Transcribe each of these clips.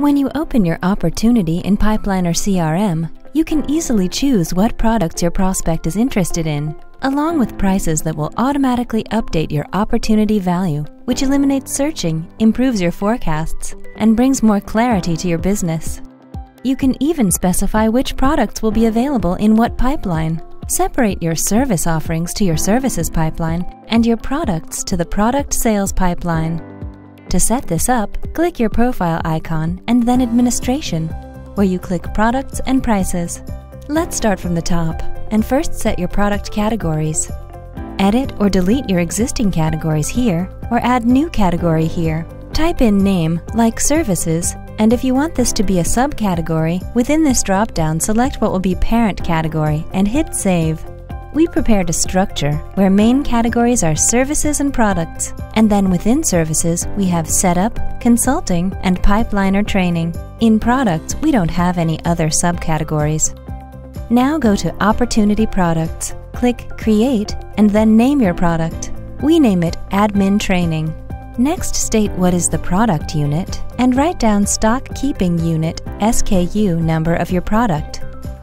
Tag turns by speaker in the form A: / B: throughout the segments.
A: When you open your opportunity in Pipeliner CRM, you can easily choose what products your prospect is interested in, along with prices that will automatically update your opportunity value, which eliminates searching, improves your forecasts, and brings more clarity to your business. You can even specify which products will be available in what pipeline. Separate your service offerings to your services pipeline and your products to the product sales pipeline. To set this up, click your profile icon and then Administration, where you click Products and Prices. Let's start from the top and first set your product categories. Edit or delete your existing categories here or add new category here. Type in name like Services and if you want this to be a subcategory, within this dropdown select what will be parent category and hit Save we prepared a structure where main categories are services and products, and then within services we have setup, consulting, and pipeliner training. In products, we don't have any other subcategories. Now go to Opportunity Products, click Create, and then name your product. We name it Admin Training. Next, state what is the product unit and write down Stock Keeping Unit SKU number of your product.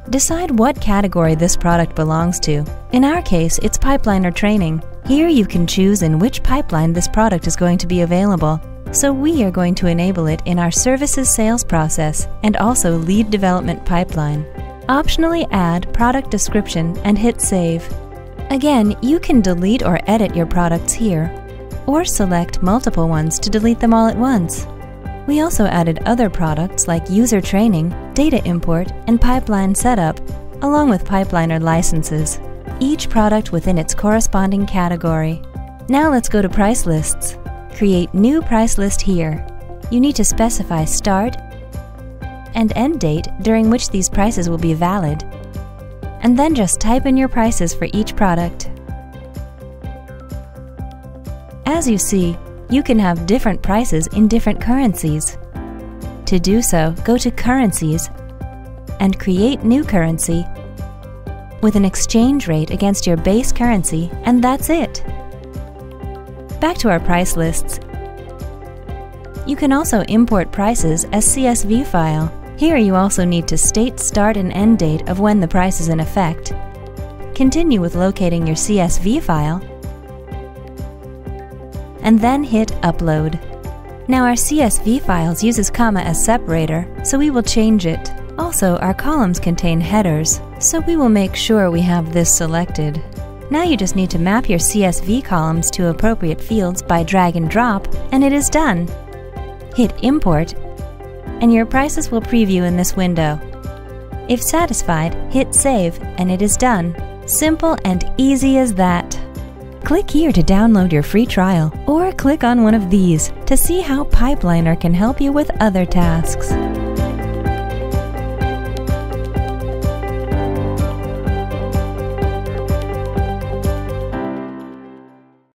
A: Decide what category this product belongs to. In our case, it's pipeliner training. Here you can choose in which pipeline this product is going to be available. So we are going to enable it in our services sales process and also lead development pipeline. Optionally add product description and hit save. Again, you can delete or edit your products here, or select multiple ones to delete them all at once. We also added other products like user training, data import, and pipeline setup, along with pipeliner licenses, each product within its corresponding category. Now let's go to price lists. Create new price list here. You need to specify start and end date during which these prices will be valid. And then just type in your prices for each product. As you see, you can have different prices in different currencies. To do so, go to Currencies and create new currency with an exchange rate against your base currency, and that's it. Back to our price lists. You can also import prices as CSV file. Here you also need to state start and end date of when the price is in effect. Continue with locating your CSV file and then hit Upload. Now our CSV files uses comma as separator, so we will change it. Also, our columns contain headers, so we will make sure we have this selected. Now you just need to map your CSV columns to appropriate fields by drag and drop, and it is done. Hit Import, and your prices will preview in this window. If satisfied, hit Save, and it is done. Simple and easy as that. Click here to download your free trial, or click on one of these to see how Pipeliner can help you with other tasks.